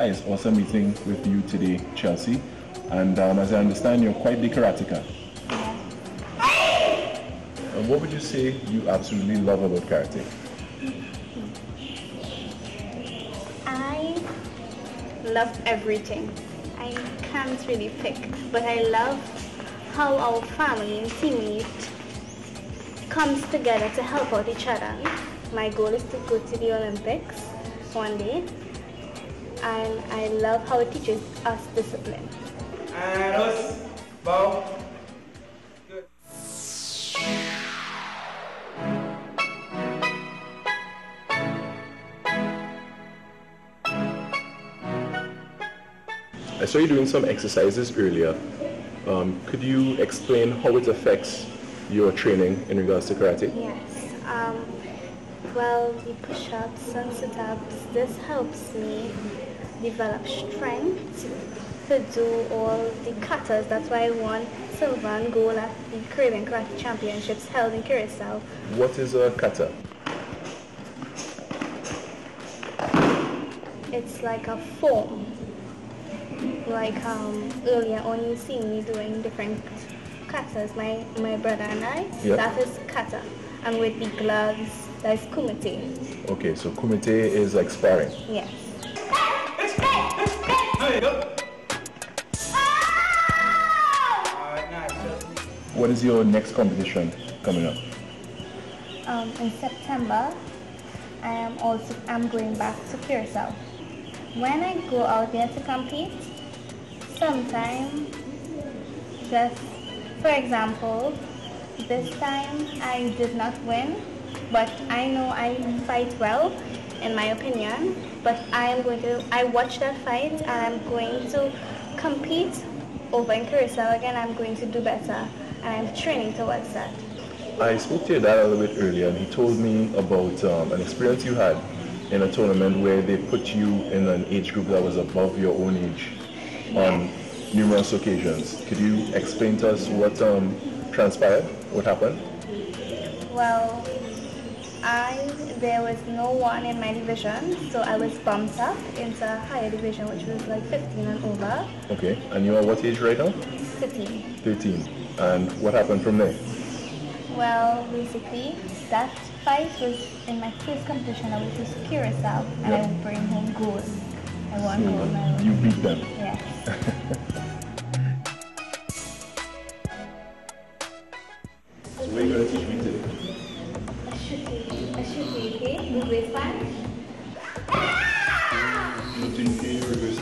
Hi, it's awesome meeting with you today, Chelsea. And um, as I understand, you're quite the karateka. And what would you say you absolutely love about karate? I love everything. I can't really pick, but I love how our family and teammate comes together to help out each other. My goal is to go to the Olympics one day, and I love how it teaches us discipline. And us, bow. Good. I saw you doing some exercises earlier. Um, could you explain how it affects your training in regards to karate? Yes. Um, well, the push-ups and sit-ups, this helps me develop strength to do all the katas. That's why I won silver and gold at the Caribbean Karate Championships held in Curacao. What is a kata? It's like a form. Like um, earlier on you see me doing different katas, my, my brother and I. Yeah. That is kata. And with the gloves, that's kumite. Okay, so kumite is like sparring. Yes. There you go. Alright, nice. Chelsea. What is your next competition coming up? Um, in September, I am also I'm going back to Curacao. When I go out there to compete, sometimes just for example, this time I did not win, but I know I fight well, in my opinion. But I am going to I watched that fight and I'm going to compete over in Curacao again. I'm going to do better, and I'm training towards that. I spoke to your dad a little bit earlier, and he told me about um, an experience you had in a tournament where they put you in an age group that was above your own age on numerous occasions. Could you explain to us what um, transpired? What happened? Well, I there was no one in my division, so I was bumped up into a higher division, which was like 15 and over. Okay, and you are what age right now? 15. 13. And what happened from there? Well, basically, that fight was in my first competition. I was just Curacao, and I Yeah. would bring home gold. I won gold medal. You beat them. Yes. So what are you going to teach me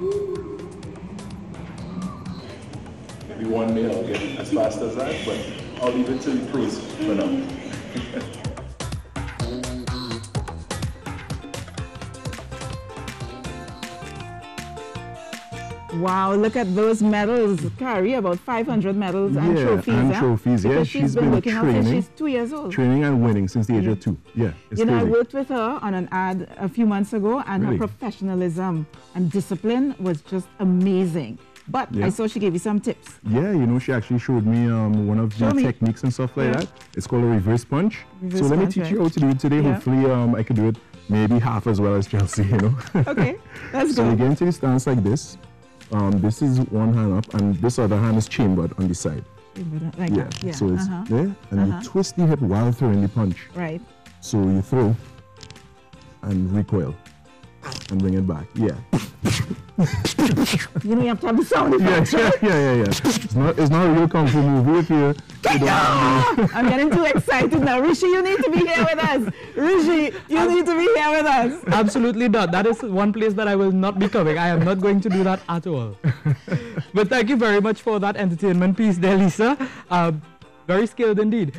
Maybe one I'll get as fast as that, but I'll leave it to the pros for now. Wow, look at those medals. Carrie, about 500 medals and Yeah, trophies. and trophies, yeah. Because She's she's been, been working out since she's two years old. Training and winning since the age of two. Yeah, it's you know, I worked with her on an ad a few months ago, and Really? her professionalism and discipline was just amazing. But Yeah. I saw she gave you some tips. Yeah, you know, she actually showed me um, one of the me. techniques and stuff like Yeah. that. It's called a reverse punch. Reverse so let me punch, teach you how to do it today. Yeah. Hopefully, um, I could do it maybe half as well as Chelsea, you know. Okay, let's so go. you get into the stance like this. Um, this is one hand up, and this other hand is chambered on the side. Like yeah. that. Yeah. So it's uh-huh. there, and Uh-huh. you twist the hip while throwing the punch. Right. So you throw and recoil and bring it back. Yeah. You know, you have to have the sound Yeah, yeah, yeah, yeah, yeah. It's not, it's not a real kung fu movie if you, you I'm getting too excited now. Rishi, you need to be here with us. Rishi, you need to be here with us. Absolutely not. That is one place that I will not be coming. I am not going to do that at all. but thank you very much for that entertainment piece there, Lisa. Um, very skilled indeed.